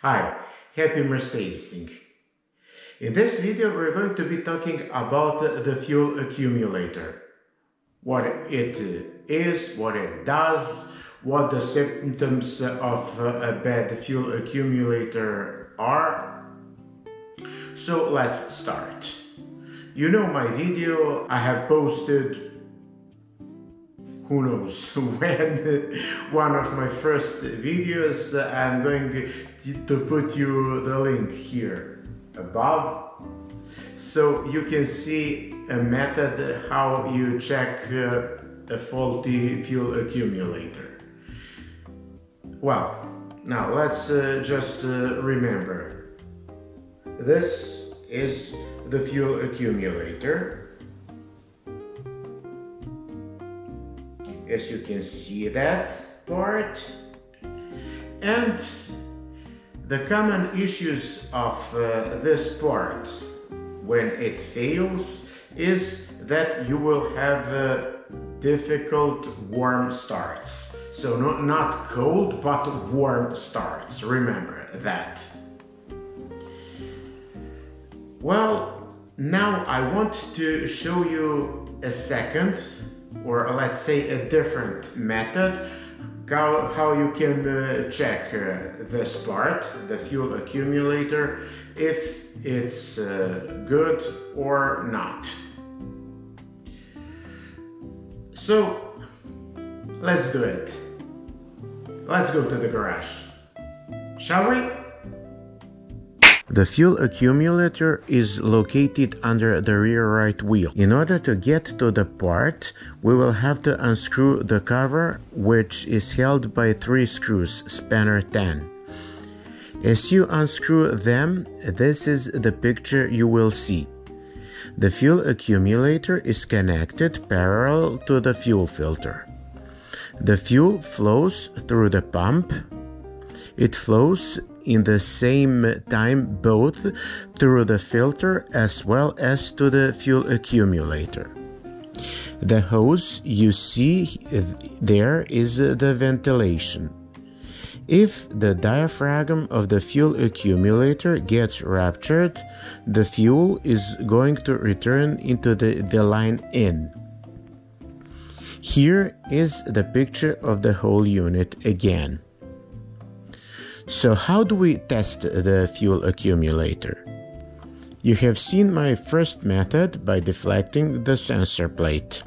Hi, happy Mercedesing. In this video we're going to be talking about the fuel accumulator. What it is, what it does, what the symptoms of a bad fuel accumulator are. So let's start. You know my video I have posted who knows when one of my first videos I'm going to put you the link here above. So you can see a method how you check uh, a faulty fuel accumulator. Well now let's uh, just uh, remember. This is the fuel accumulator as you can see that part. And the common issues of uh, this part when it fails is that you will have uh, difficult warm starts. So not, not cold but warm starts. Remember that. Well now I want to show you a second or let's say a different method how, how you can uh, check uh, this part, the fuel accumulator, if it's uh, good or not. So let's do it. Let's go to the garage. Shall we? The fuel accumulator is located under the rear right wheel. In order to get to the part, we will have to unscrew the cover, which is held by three screws, spanner 10. As you unscrew them, this is the picture you will see. The fuel accumulator is connected parallel to the fuel filter. The fuel flows through the pump. It flows in the same time both through the filter as well as to the fuel accumulator. The hose you see there is the ventilation. If the diaphragm of the fuel accumulator gets ruptured, the fuel is going to return into the, the line in. Here is the picture of the whole unit again. So how do we test the fuel accumulator? You have seen my first method by deflecting the sensor plate.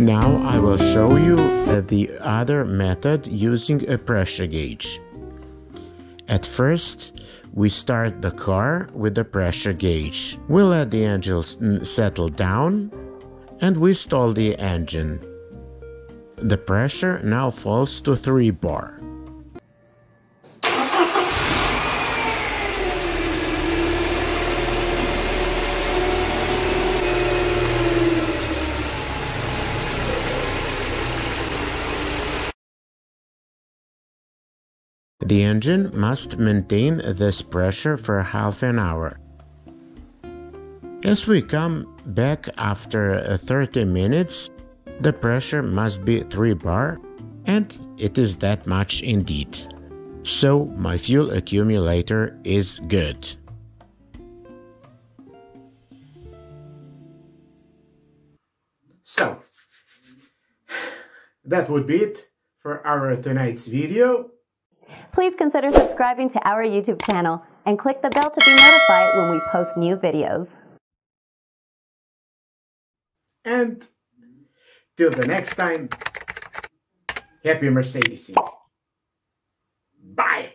Now I will show you uh, the other method using a pressure gauge. At first, we start the car with the pressure gauge. We let the engine settle down and we stall the engine. The pressure now falls to 3 bar. The engine must maintain this pressure for half an hour. As we come back after 30 minutes, the pressure must be 3 bar and it is that much indeed. So my fuel accumulator is good. So, that would be it for our tonight's video. Please consider subscribing to our YouTube channel and click the bell to be notified when we post new videos. And till the next time, happy Mercedes. Bye.